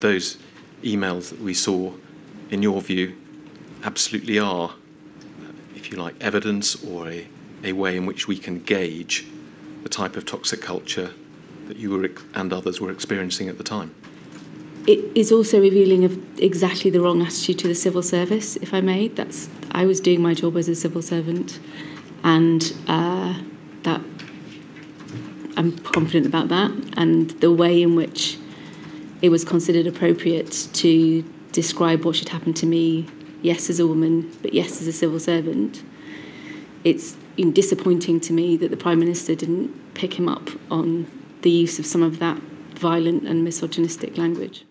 those emails that we saw, in your view, absolutely are, if you like, evidence or a, a way in which we can gauge the type of toxic culture that you were and others were experiencing at the time? It is also revealing of exactly the wrong attitude to the civil service, if I may. That's I was doing my job as a civil servant, and uh, that I'm confident about that, and the way in which it was considered appropriate to describe what should happen to me, yes, as a woman, but yes, as a civil servant. It's disappointing to me that the Prime Minister didn't pick him up on the use of some of that violent and misogynistic language.